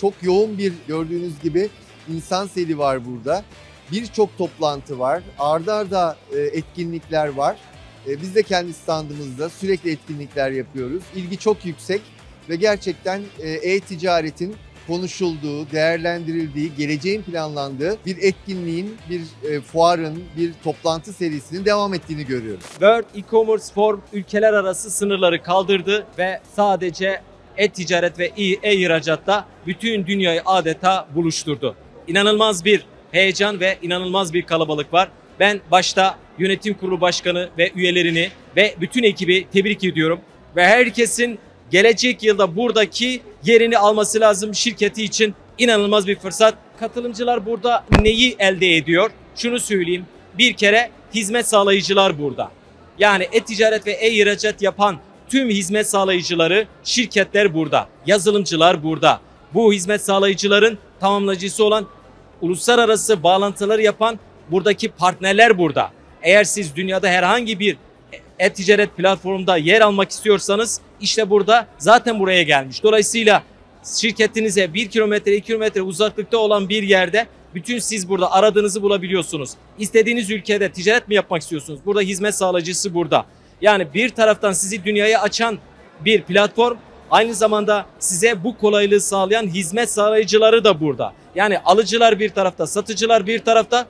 Çok yoğun bir gördüğünüz gibi insan seli var burada. Birçok toplantı var. Arda arda e, etkinlikler var. E, Biz de kendi standımızda sürekli etkinlikler yapıyoruz. İlgi çok yüksek ve gerçekten e, e-ticaretin konuşulduğu, değerlendirildiği, geleceğin planlandığı bir etkinliğin, bir fuarın, bir toplantı serisinin devam ettiğini görüyoruz. World E-Commerce Forum ülkeler arası sınırları kaldırdı ve sadece e-ticaret ve e-ihracatta bütün dünyayı adeta buluşturdu. İnanılmaz bir heyecan ve inanılmaz bir kalabalık var. Ben başta yönetim kurulu başkanı ve üyelerini ve bütün ekibi tebrik ediyorum. Ve herkesin gelecek yılda buradaki yerini alması lazım şirketi için inanılmaz bir fırsat. Katılımcılar burada neyi elde ediyor? Şunu söyleyeyim. Bir kere hizmet sağlayıcılar burada. Yani e-ticaret ve e-ihracat yapan tüm hizmet sağlayıcıları, şirketler burada. Yazılımcılar burada. Bu hizmet sağlayıcıların tamamlayıcısı olan uluslararası bağlantıları yapan buradaki partnerler burada. Eğer siz dünyada herhangi bir e-ticaret platformunda yer almak istiyorsanız işte burada zaten buraya gelmiş. Dolayısıyla şirketinize 1 kilometre 2 kilometre uzaklıkta olan bir yerde bütün siz burada aradığınızı bulabiliyorsunuz. İstediğiniz ülkede ticaret mi yapmak istiyorsunuz? Burada hizmet sağlayıcısı burada. Yani bir taraftan sizi dünyaya açan bir platform aynı zamanda size bu kolaylığı sağlayan hizmet sağlayıcıları da burada. Yani alıcılar bir tarafta, satıcılar bir tarafta,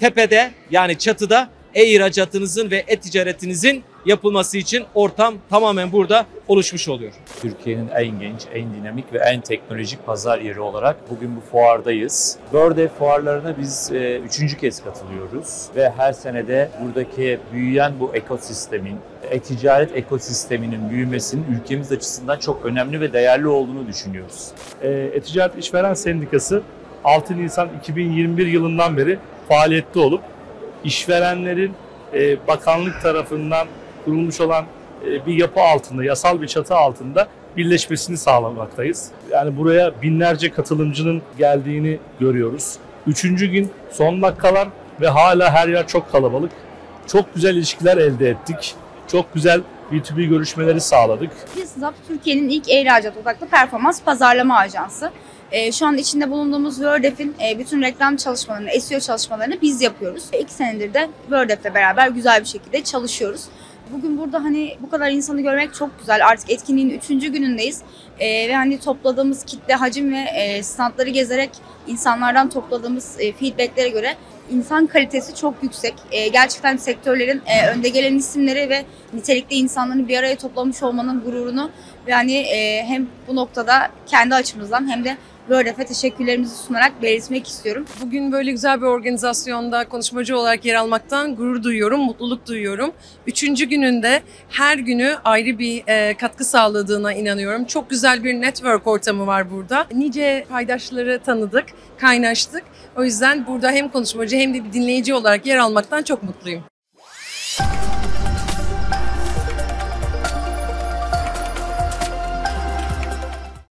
tepede yani çatıda e-ihracatınızın ve e-ticaretinizin yapılması için ortam tamamen burada oluşmuş oluyor. Türkiye'nin en genç, en dinamik ve en teknolojik pazar yeri olarak bugün bu fuardayız. Börde fuarlarına biz e, üçüncü kez katılıyoruz ve her senede buradaki büyüyen bu ekosistemin, e-ticaret ekosisteminin büyümesinin ülkemiz açısından çok önemli ve değerli olduğunu düşünüyoruz. E, E-Ticaret İşveren Sendikası 6 Nisan 2021 yılından beri faaliyette olup işverenlerin e, bakanlık tarafından kurulmuş olan e, bir yapı altında, yasal bir çatı altında birleşmesini sağlamaktayız. Yani buraya binlerce katılımcının geldiğini görüyoruz. Üçüncü gün son dakikalar ve hala her yer çok kalabalık. Çok güzel ilişkiler elde ettik. Çok güzel B2B görüşmeleri sağladık. Biz ZAP Türkiye'nin ilk ihracat odaklı performans pazarlama ajansı. Ee, şu an içinde bulunduğumuz WordF'in e, bütün reklam çalışmalarını, SEO çalışmalarını biz yapıyoruz. İki senedir de WordF'le beraber güzel bir şekilde çalışıyoruz. Bugün burada hani bu kadar insanı görmek çok güzel. Artık etkinliğin üçüncü günündeyiz. Ee, ve hani topladığımız kitle hacim ve e, standları gezerek insanlardan topladığımız e, feedbacklere göre insan kalitesi çok yüksek. E, gerçekten sektörlerin e, önde gelen isimleri ve nitelikli insanların bir araya toplamış olmanın gururunu ve hani e, hem bu noktada kendi açımızdan hem de WordF'e teşekkürlerimizi sunarak belirtmek istiyorum. Bugün böyle güzel bir organizasyonda konuşmacı olarak yer almaktan gurur duyuyorum, mutluluk duyuyorum. Üçüncü gününde her günü ayrı bir e, katkı sağladığına inanıyorum. Çok güzel bir network ortamı var burada. Nice paydaşları tanıdık, kaynaştık. O yüzden burada hem konuşmacı hem de bir dinleyici olarak yer almaktan çok mutluyum.